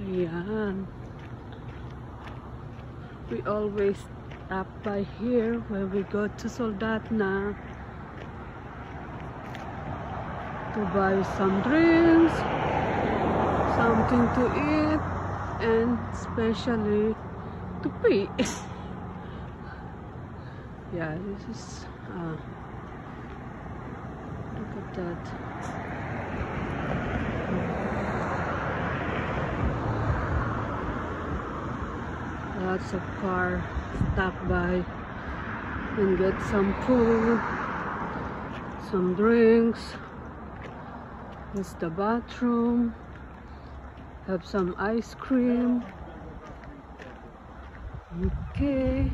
Ayan. We always stop by here when we go to Soldotna to buy some drinks, something to eat, and especially to pee. yeah, this is, uh, look at that. Lots of car stop by and get some food, some drinks. This the bathroom. Have some ice cream. Okay.